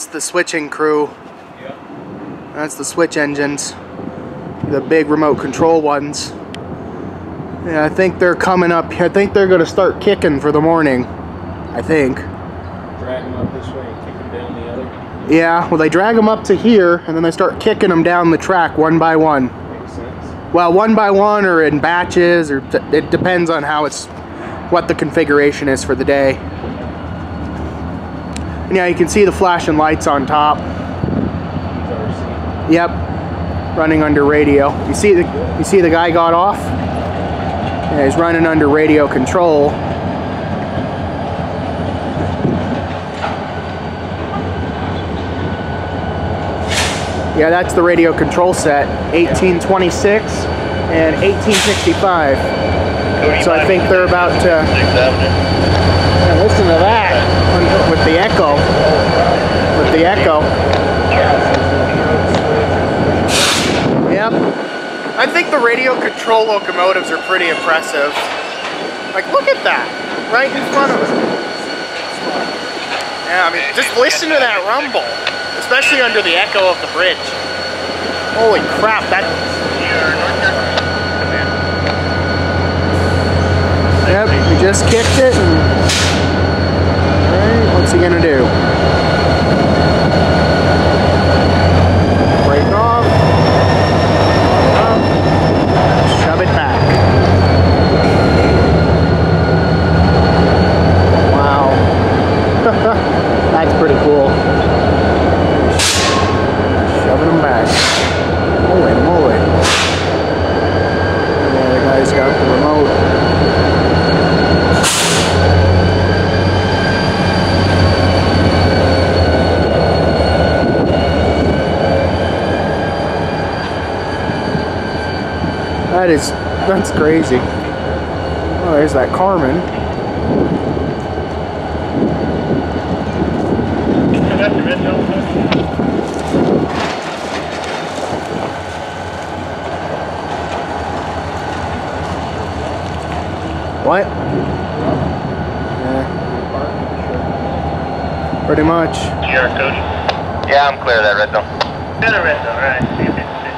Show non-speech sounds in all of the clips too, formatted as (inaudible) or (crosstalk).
that's the switching crew. That's the switch engines. The big remote control ones. Yeah, I think they're coming up. I think they're going to start kicking for the morning. I think. Drag them up this way and kick them down the other. Yeah, well, they drag them up to here, and then they start kicking them down the track one by one. Makes sense. Well, one by one or in batches, or it depends on how it's, what the configuration is for the day. And yeah, you can see the flashing lights on top. Yep, running under radio. You see the, you see the guy got off? Yeah, he's running under radio control. Yeah, that's the radio control set, 1826 and 1865. So I think they're about to yeah, listen to that on- with the echo. With the echo. Yep. I think the radio control locomotives are pretty impressive. Like, look at that, right in front of us. Yeah, I mean, just listen to that rumble, especially under the echo of the bridge. Holy crap, that. Yep, we just kicked it. What's he gonna do? Break off. Up. Shove it back. Wow. That's pretty cool. Shoving them back. Holy moly. Yeah, the guy's got the remote. That is, that's crazy. Oh, there's that carman. What? Yeah, pretty much. GR Cody. Yeah, I'm clear of that red zone. Got a red zone, alright.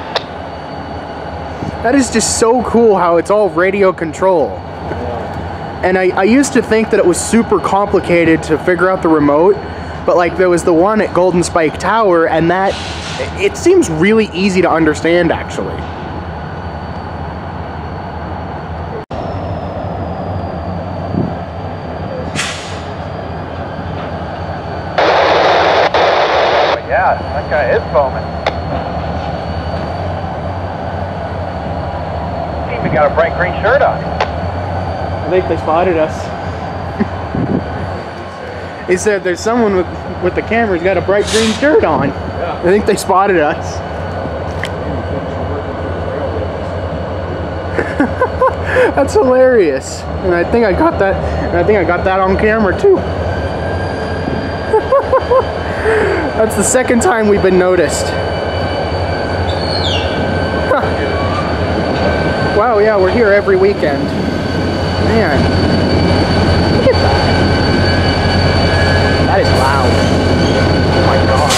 That is just so cool how it's all radio control. And I, I used to think that it was super complicated to figure out the remote, but like there was the one at Golden Spike Tower, and that it seems really easy to understand actually. Yeah, that guy is foaming. He even got a bright green shirt on. I think they spotted us. (laughs) he said there's someone with with the camera who's got a bright green shirt on. I think they spotted us. (laughs) That's hilarious. And I think I got that and I think I got that on camera too. (laughs) That's the second time we've been noticed. Wow, yeah, we're here every weekend. Man. Look at that. That is loud. Oh my god.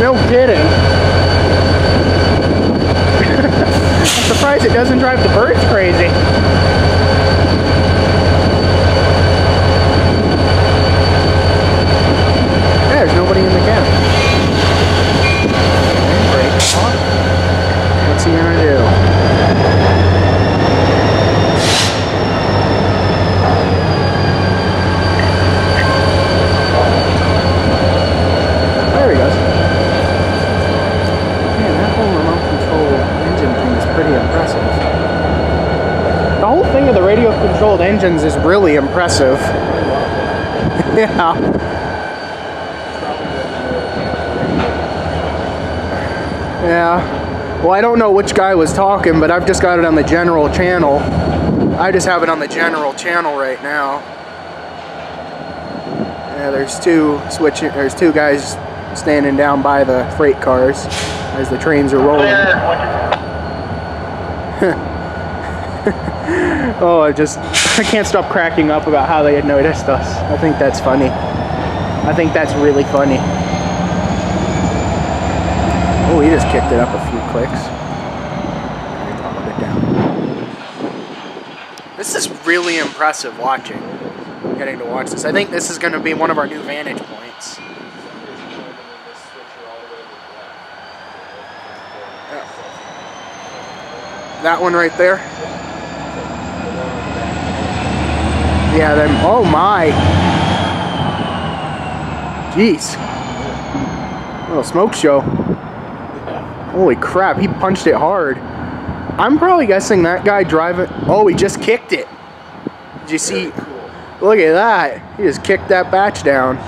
No kidding. (laughs) I'm surprised it doesn't drive the birds crazy. Nobody in the? There he goes. Man, that whole remote control engine thing is pretty impressive. The whole thing of the radio controlled engines is really impressive. (laughs) yeah. Yeah. Well, I don't know which guy was talking, but I've just got it on the general channel. I just have it on the general channel right now. Yeah, there's two switching. There's two guys standing down by the freight cars as the trains are rolling. Oh, you- (laughs) oh, I just I can't stop cracking up about how they had noticed us. I think that's funny. I think that's really funny. Oh, he just kicked it up a few clicks. It down. This is really impressive watching. Getting to watch this. I think this is going to be one of our new vantage points. That one right there. Yeah, then, oh my. Jeez. Little smoke show. Holy crap, he punched it hard. I'm probably guessing that guy driving, oh, he just kicked it. Did you see? Look at that. He just kicked that batch down.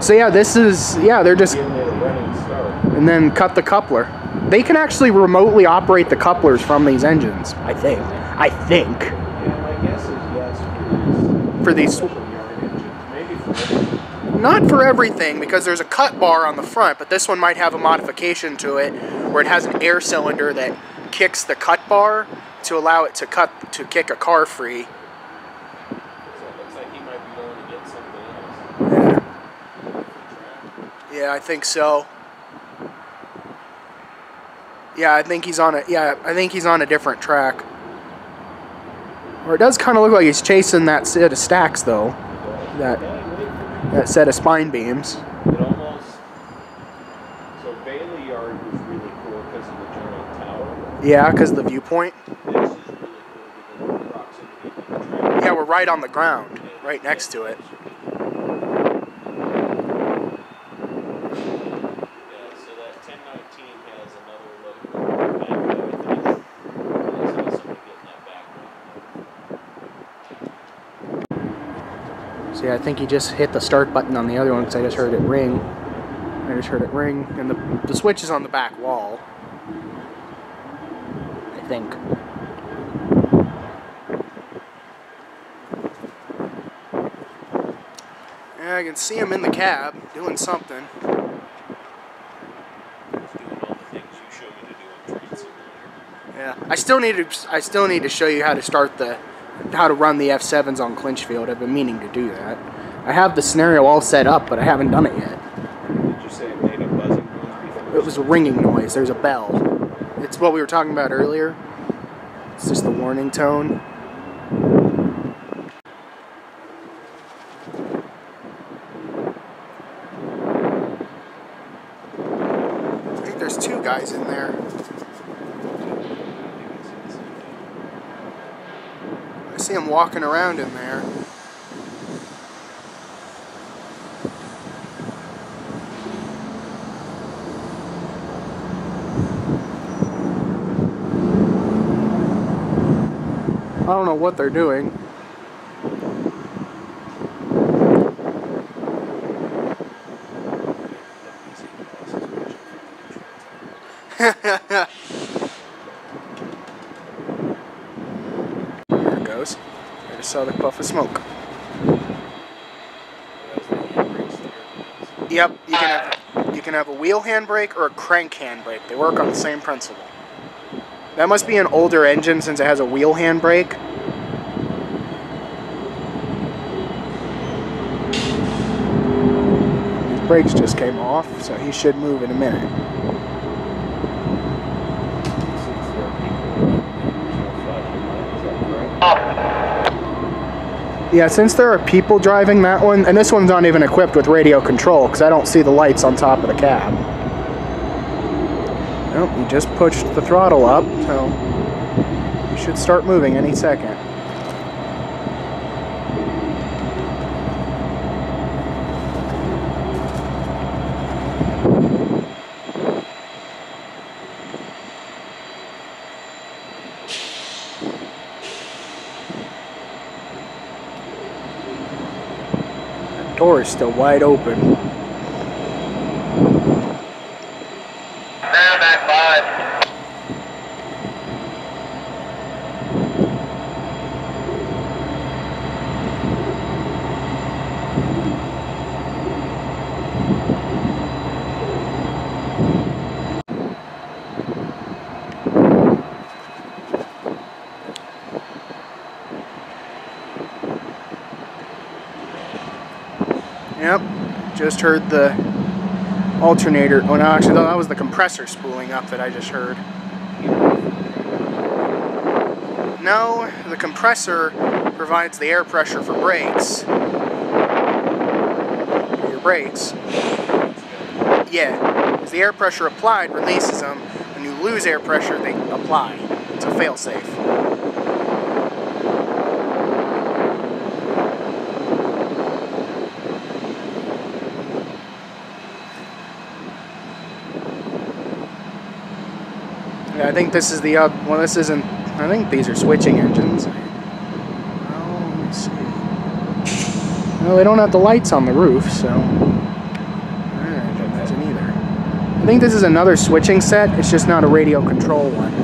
So yeah, this is, yeah, they're just, Giving it a running start. and then cut the coupler. They can actually remotely operate the couplers from these engines, I think. I think. Yeah, my guess is yes For these, for yard engines. Maybe for everything. Not for everything, because there's a cut bar on the front, but this one might have a modification to it where it has an air cylinder that kicks the cut bar to allow it to cut, to kick a car free. Yeah. Yeah, I think so. Yeah, I think he's on a yeah, I think he's on a different track. Or it does kind of look like he's chasing that set of stacks though. That That set of spine beams. It almost. So Bailey Yard was really cool because of the giant tower. Yeah, because the viewpoint. This is really cool because of the proximity to the track. Yeah, we're right on the ground, right next to it. Yeah, so that 1019 has another look back there. I think. There's also getting that back. See, I think he just hit the start button on the other one because I just heard it ring. I just heard it ring, and the the switch is on the back wall. I think. Yeah, I can see him in the cab doing something. It's doing all the things you show me to do on Train Simulator. Yeah, I still need to. I still need to show you how to start the, how to run the F7s on Clinchfield. I've been meaning to do that. I have the scenario all set up, but I haven't done it yet. Did you say it made a buzzing noise before? It was a ringing noise. There's a bell. It's what we were talking about earlier. It's just the warning tone. I think there's two guys in there. I see him walking around in there. I don't know what they're doing. (laughs) There it goes. Saw the puff of smoke. Yep, you can have you can have a wheel handbrake or a crank handbrake. They work on the same principle. That must be an older engine since it has a wheel handbrake. Brakes just came off, so he should move in a minute. Yeah, since there are people driving that one, and this one's not even equipped with radio control because I don't see the lights on top of the cab. Nope, you just pushed the throttle up, so you should start moving any second. That door is still wide open. Stand back five. Yep, just heard the alternator. Oh no, actually that was the compressor spooling up that I just heard. No, the compressor provides the air pressure for brakes. For your brakes. Yeah, as the air pressure applied releases them. When you lose air pressure, they apply. It's a failsafe. Yeah, I think this is the uh, well. This isn't. I think these are switching engines. Oh, let me see. Well, they don't have the lights on the roof, so. That doesn't either. I think this is another switching set. It's just not a radio control one.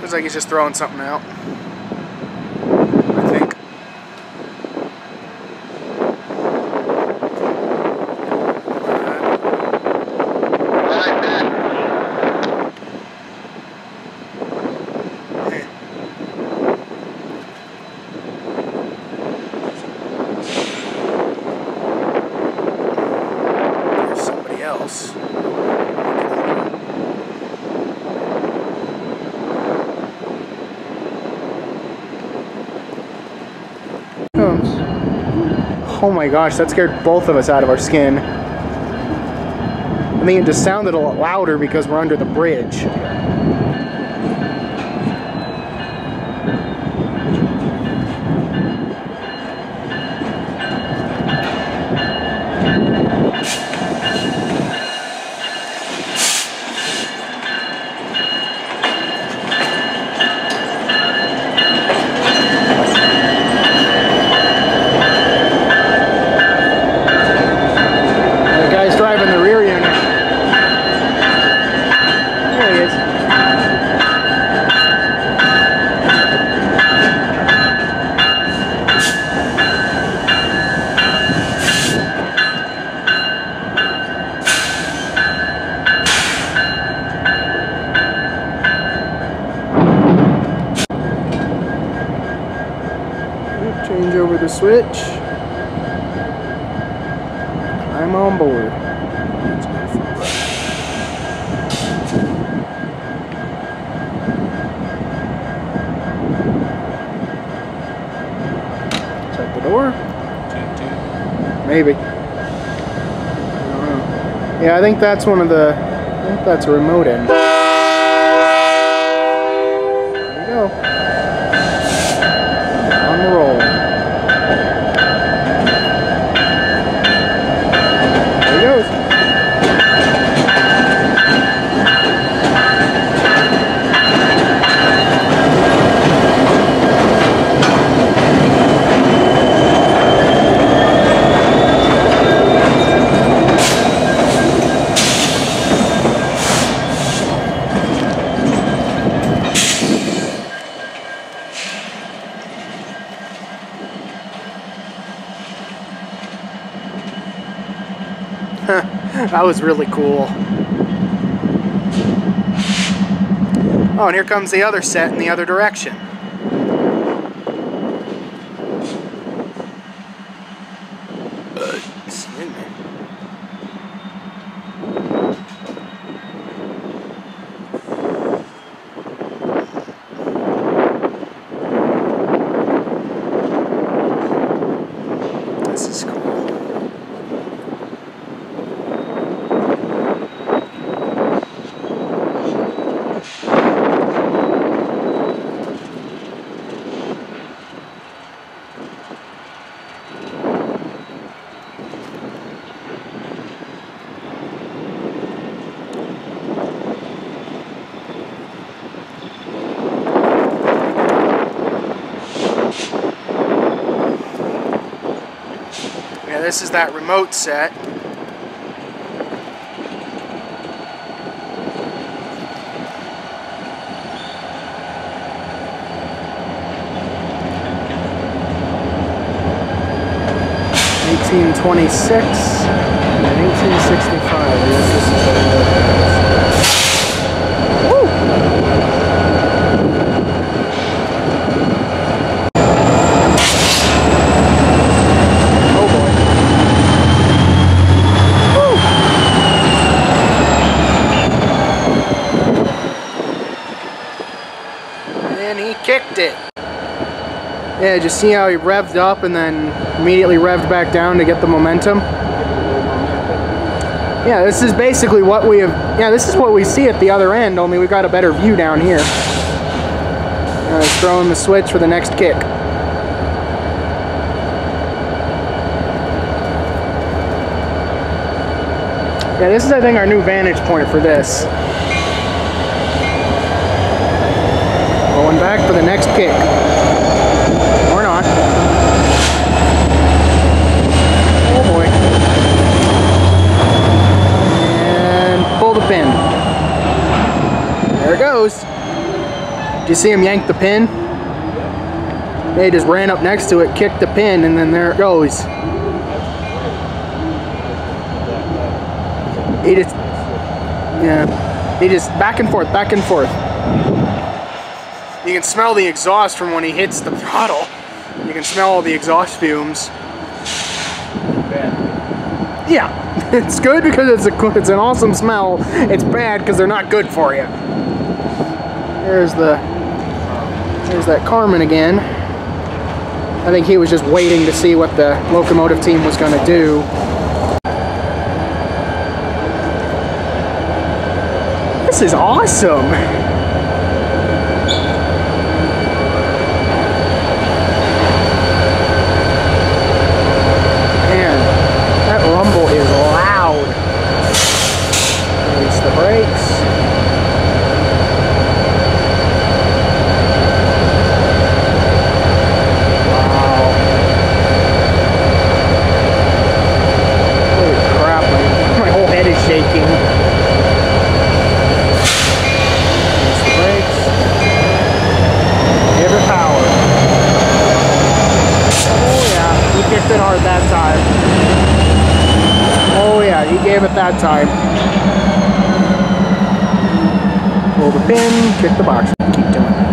Looks like he's just throwing something out. I think. There's somebody else. Comes. Oh my gosh, that scared both of us out of our skin. I think it just sounded a lot louder because we're under the bridge. The guy's driving the rear unit. There he is. Change over the switch. I'm on board. Let's go for a ride. Door? Maybe. Yeah, I think that's one of the. I think that's a remote end. There we go. On the roll. There he goes. that was really cool. Oh, and here comes the other set in the other direction. Excuse me. This is cool. Yeah, this is that remote set. Eighteen twenty six and eighteen sixty five. Yes, this is the remote. Woo! and he kicked it. Yeah, just see how he revved up and then immediately revved back down to get the momentum. Yeah, this is basically what we have, yeah, this is what we see at the other end, only we've got a better view down here. Uh, throwing the switch for the next kick. Yeah, this is, I think, our new vantage point for this. Going back for the next kick. Or not. Oh boy. And pull the pin. There it goes. Did you see him yank the pin? They just ran up next to it, kicked the pin, and then there it goes. He just, yeah, he just back and forth, back and forth. You can smell the exhaust from when he hits the (laughs) throttle. You can smell all the exhaust fumes. Yeah, (laughs) it's good because it's a it's an awesome smell. It's bad because they're not good for you. There's the there's that carman again. I think he was just waiting to see what the locomotive team was going to do. This is awesome. Man, that rumble is loud. Release the brakes. Wow. Holy crap, my, my whole head is shaking. Release the brakes. Give it power. Oh yeah, he kicked it hard that time. Oh yeah, he gave it time. Pull the pin, kick the box. Keep doing it.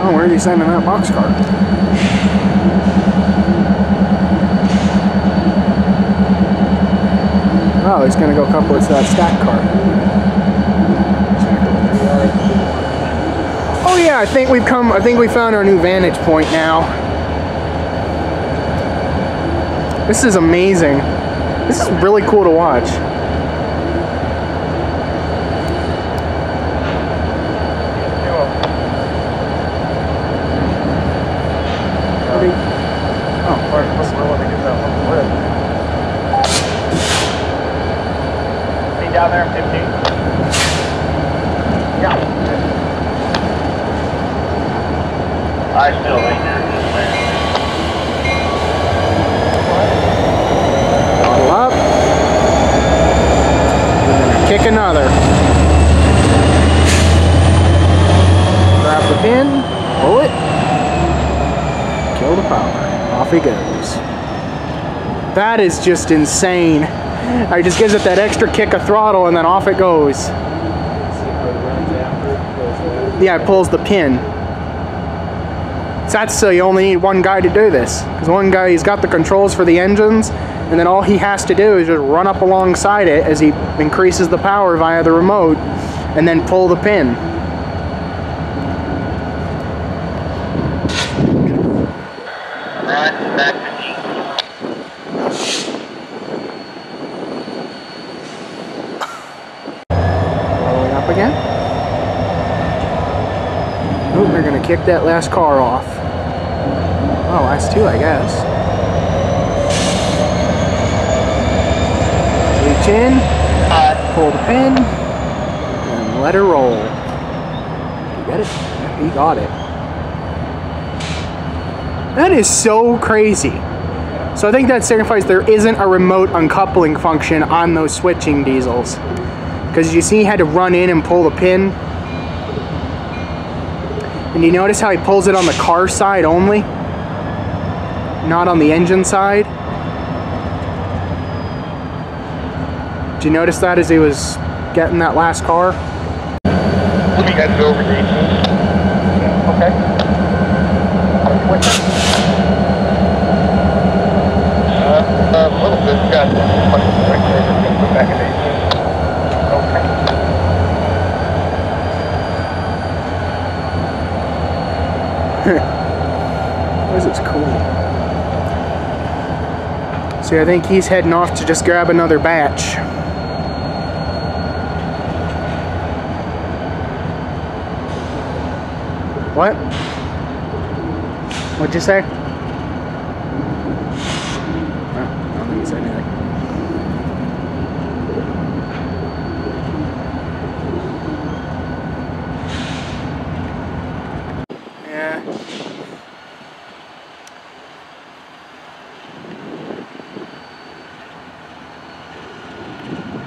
Oh, where's he sending that box car? Oh, he's gonna go couple it to that stack car. Oh yeah, I think we've come, I think we found our new vantage point now. This is amazing. This is really cool to watch. Ready? Oh, Or what's the one that gets that one lid? See down there, 15? Yeah. I still think you're just man. Throttle up. We're gonna kick another. Grab the pin, pull it, kill the power. Off he goes. That is just insane. I just gives it that extra kick of throttle and then off it goes. Yeah, it pulls the pin. So that's so you only need one guy to do this. Because one guy, he's got the controls for the engines, and then all he has to do is just run up alongside it as he increases the power via the remote, and then pull the pin. Right, back to G. Rolling up again. Kick that last car off. Oh, last two, I guess. Reach in, pull the pin, and let her roll. You get it? He got it. That is so crazy. So I think that signifies there isn't a remote uncoupling function on those switching diesels. Because you see he had to run in and pull the pin. And you notice how he pulls it on the car side only? Not on the engine side? Did you notice that as he was getting that last car? Let me guys go over Okay. Which Uh, a little bit. Got much right there. We're gonna put back in 18. Okay. This is cool. See, I think he's heading off to just grab another batch. What? What'd you say? Oh, I don't think he said anything. Yeah.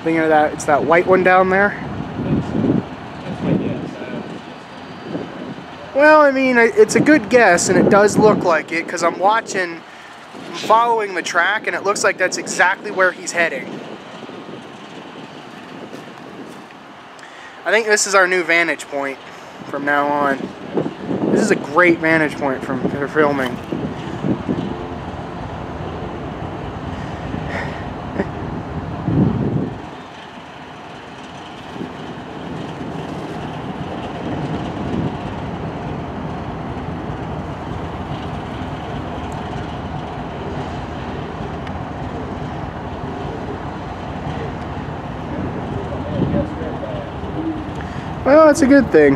Thinking of that, it's that white one down there. Well, I mean, it's a good guess, and it does look like it because I'm watching, I'm following the track, and it looks like that's exactly where he's heading. I think this is our new vantage point from now on. This is a great vantage point from for filming. Well, it's a good thing.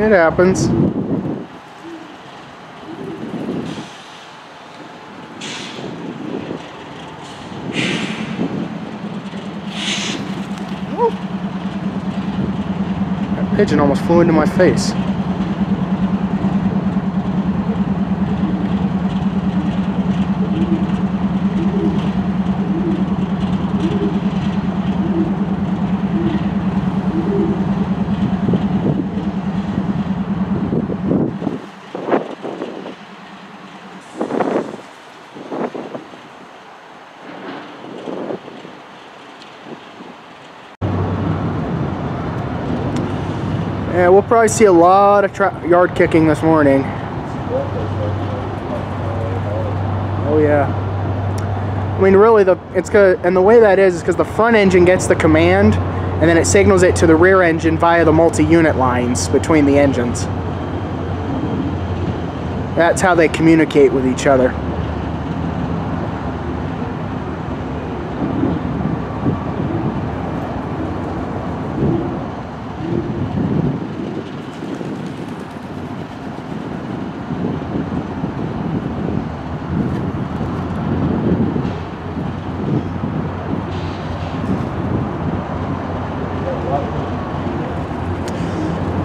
It happens. Woo. That pigeon almost flew into my face. Yeah, we'll probably see a lot of yard kicking this morning. Oh yeah. I mean, really, the it's good, and the way that is is because the front engine gets the command, and then it signals it to the rear engine via the multi-unit lines between the engines. That's how they communicate with each other.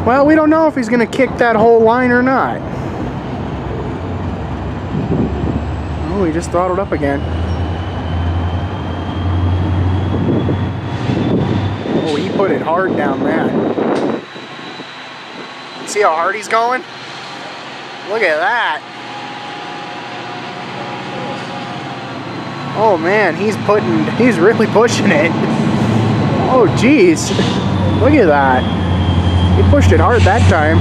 Well, we don't know if he's going to kick that whole line or not. Oh, he just throttled up again. Oh, he put it hard down that. See how hard he's going? Look at that. Oh man, he's putting, he's really pushing it. (laughs) Oh geez, look at that. He pushed it hard that time.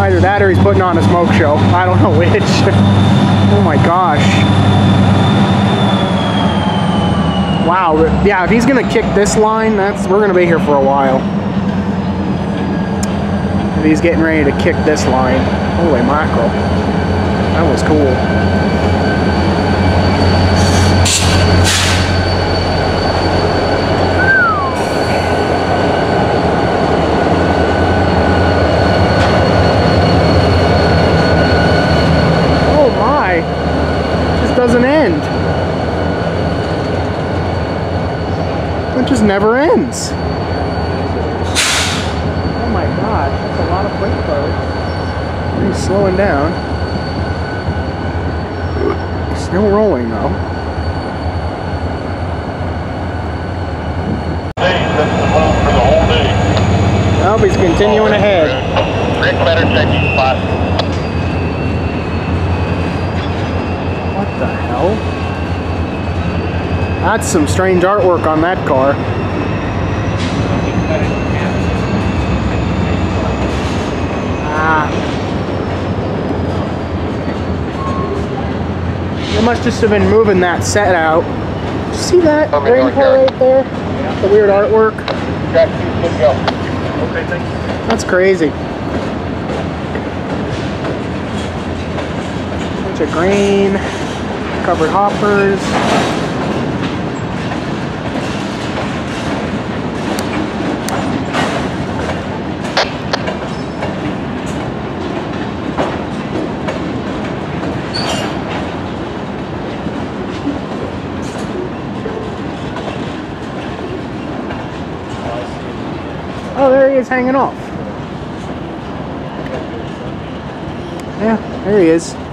Either that or he's putting on a smoke show. I don't know (laughs) which. oh my gosh. Wow. Yeah, if he's gonna kick this line, that's we're gonna be here for a while. If he's getting ready to kick this line. Holy mackerel. That was cool. Oh my. Just doesn't end. It just never ends. Oh my gosh, that's a lot of brake load. He's slowing down. Still rolling though. Hey, that's the move for the whole day. Nope, he's continuing ahead. Rick better check his spot. What the hell? That's some strange artwork on that car. Ah. They must just have been moving that set out. See that oh, rain car right there? The weird artwork? That's crazy. Bunch of grain, covered hoppers. Hanging off. Yeah, there he is.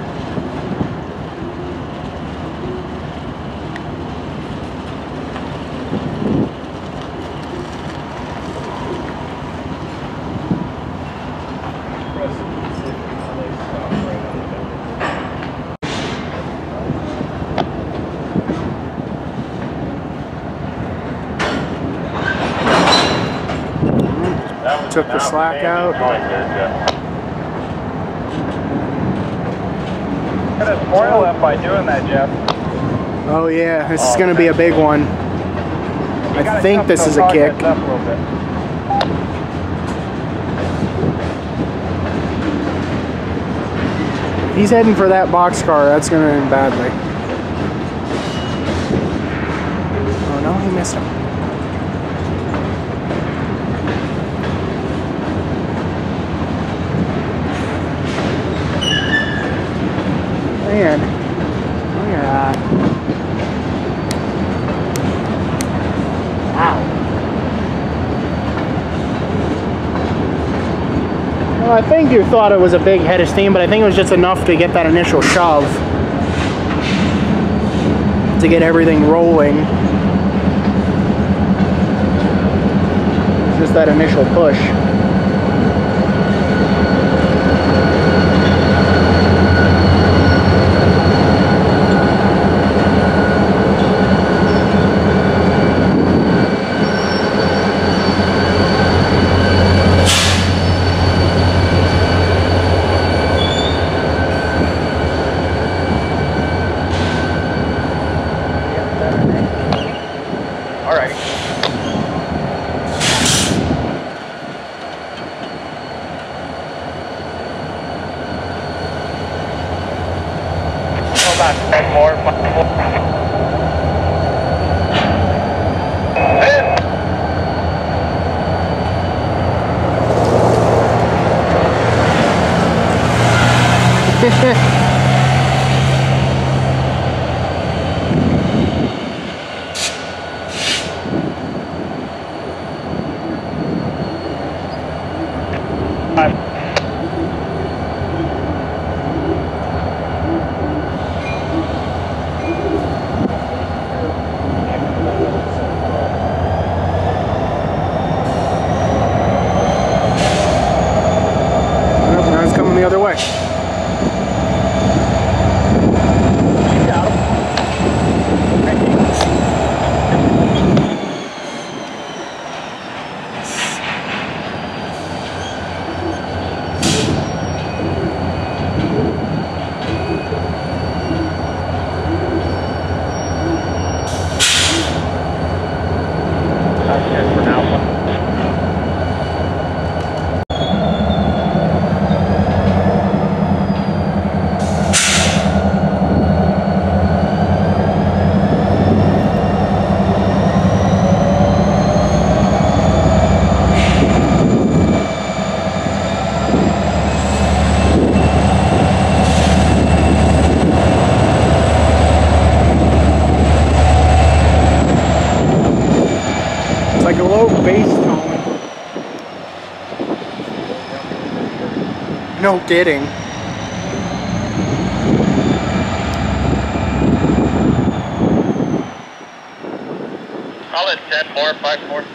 Took the slack out. Joint there, Jeff. Gonna spoil them by doing that, Jeff. Oh yeah, this is oh, gonna be a big one. I think this is a kick. targets Up a little bit. He's heading for that box car. That's gonna end badly. Oh no, he missed him. Man, look at that. Wow. Well, I think you thought it was a big head of steam, but I think it was just enough to get that initial shove to get everything rolling. Just that initial push. No kidding. Call it ten more, five more.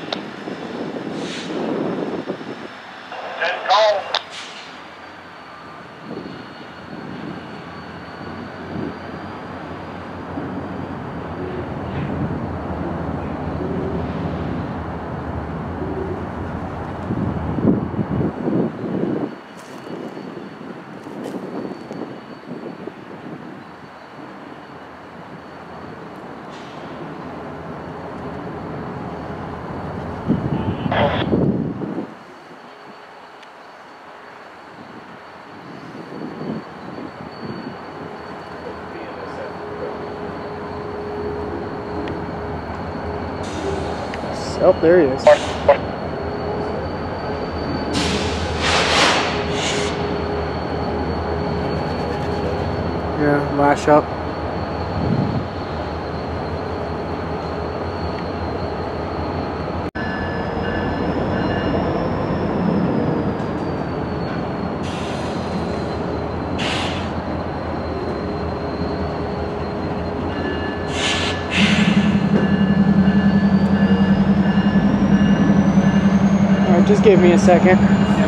Oh, there he is. Yeah, lash up. Just give me a second.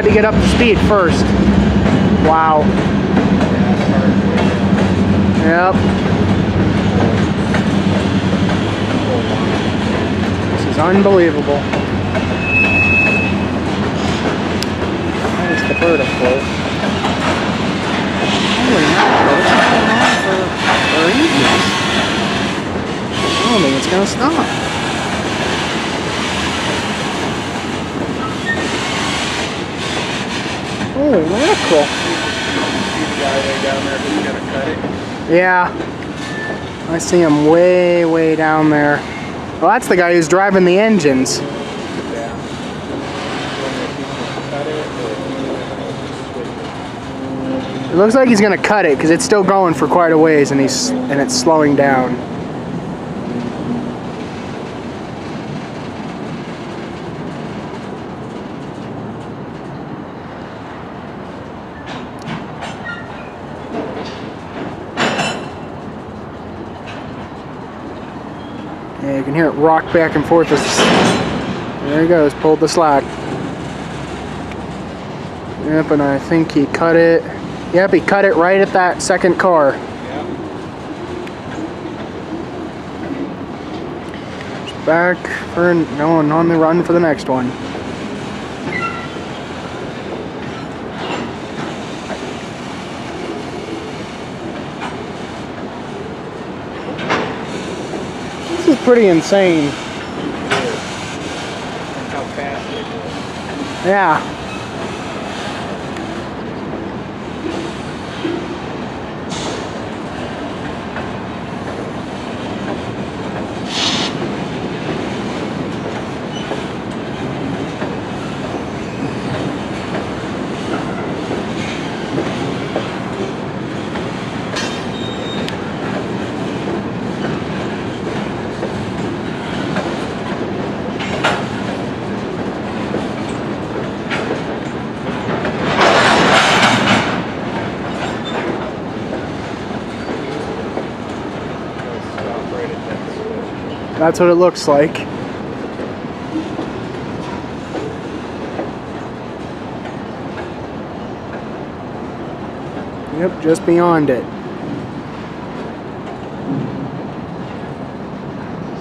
Got to get up to speed first. Wow. Yep. This is unbelievable. There's the bird afloat. Holy mackerel, this has been on for, for ages. I don't think it's gonna stop. Holy mackerel. Yeah. I see him way, way down there. Well, that's the guy who's driving the engines. It looks like he's gonna cut it because it's still going for quite a ways and he's and it's slowing down. can hear it rock back and forth. There he goes, pulled the slack. Yep, and I think he cut it. Yep, he cut it right at that second car. Back for no one on the run for the next one. Pretty insane. How fast they. Yeah. That's what it looks like. Yep, just beyond it.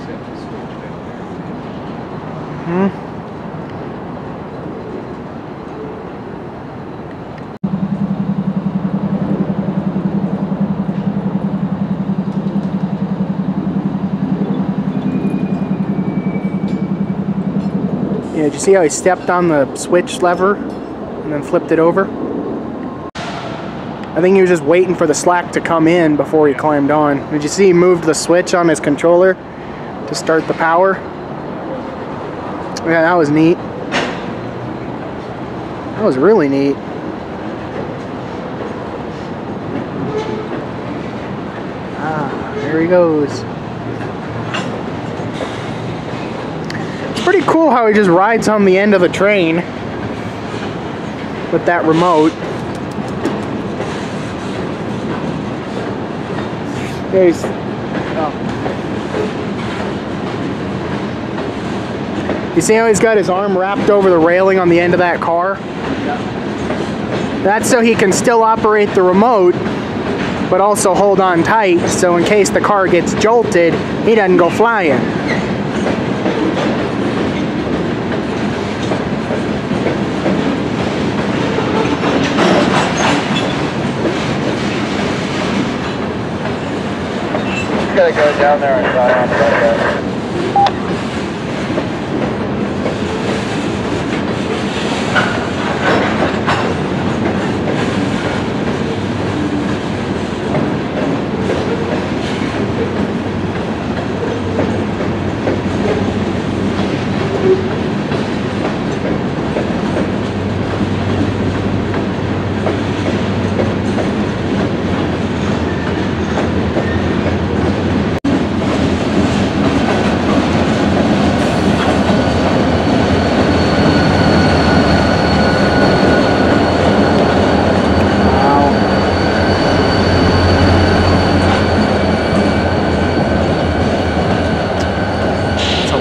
Set the switch down Hmm. Yeah, did you see how he stepped on the switch lever and then flipped it over? I think he was just waiting for the slack to come in before he climbed on. Did you see he moved the switch on his controller to start the power? Yeah, that was neat. That was really neat. Ah, there he goes. Pretty cool how he just rides on the end of the train with that remote. He's, oh. You see how he's got his arm wrapped over the railing on the end of that car? That's so he can still operate the remote, but also hold on tight, so in case the car gets jolted, he doesn't go flying. Gotta go down there and try on about that.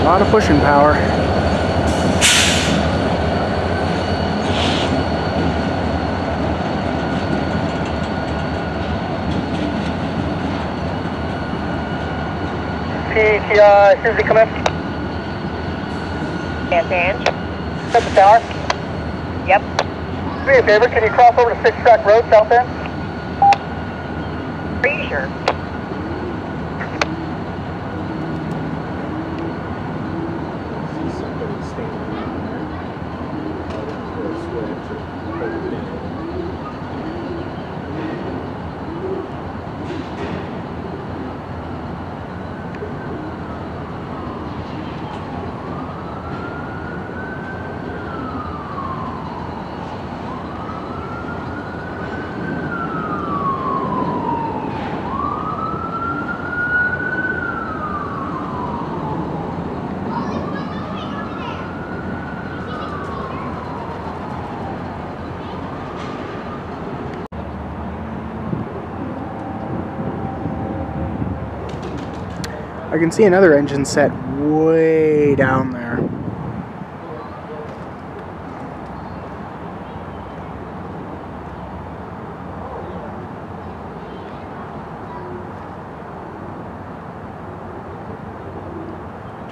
Lot of pushing power. See, uh, Susie come in? And? Set the tower. Yep. Do me a favor, can you cross over to Six Track Road, south end? I can see another engine set way down there.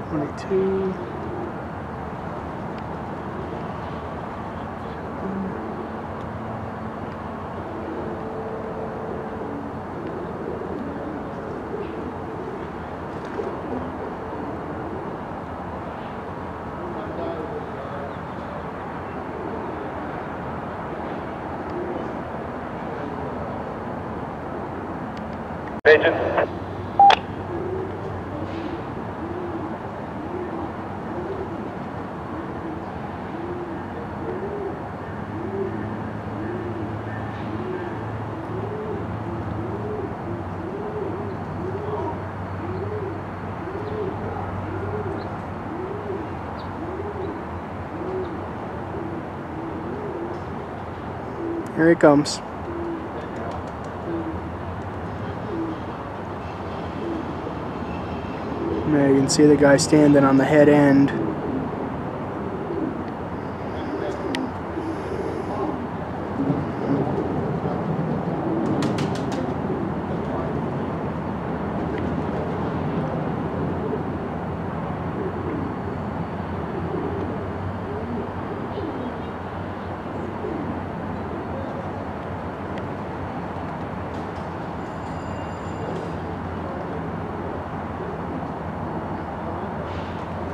Twenty-two. Here he comes. There you can see the guy standing on the head end.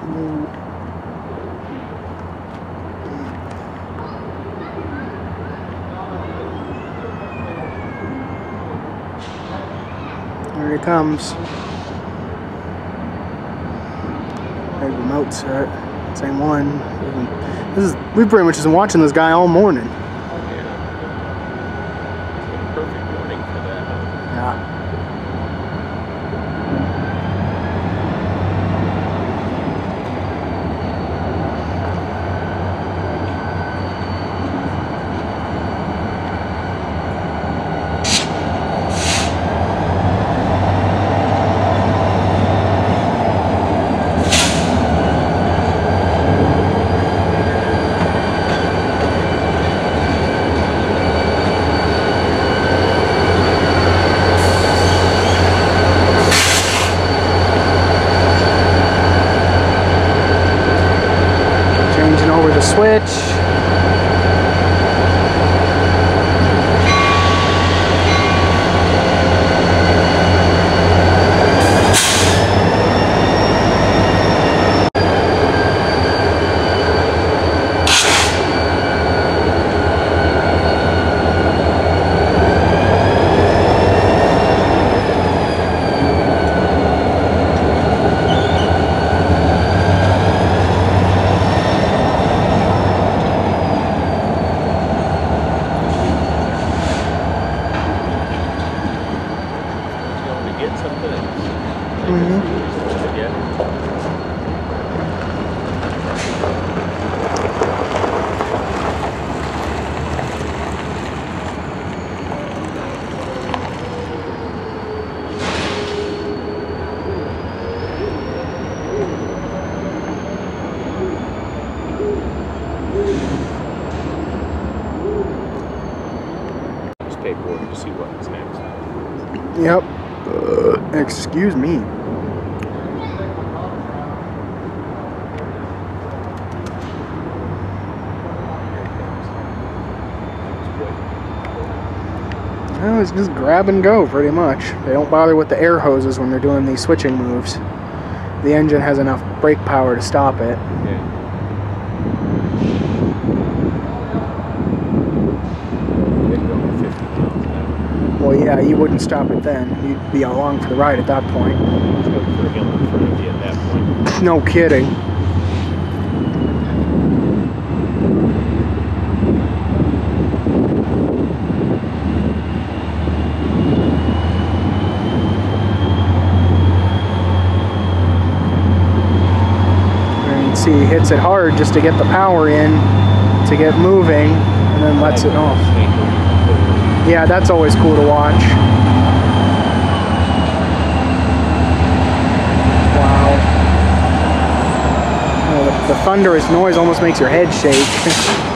Here he comes. Big remote set. Same one. This is we've pretty much been watching this guy all morning. Excuse me. No, it's just grab and go pretty much. They don't bother with the air hoses when they're doing these switching moves. The engine has enough brake power to stop it. Yeah. They're going 50 miles an hour. Well, yeah, you wouldn't stop it then. You'd be along for the ride at that point. It's going for a hill in front of you at that point. No kidding. And you can see he hits it hard just to get the power in, to get moving, and then lets it off yeah, that's always cool to watch. Wow. Oh, the, the thunderous noise almost makes your head shake. (laughs)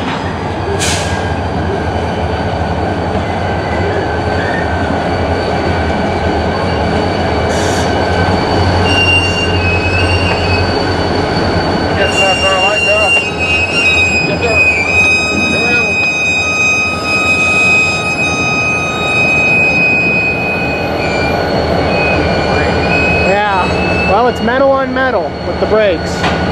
the brakes.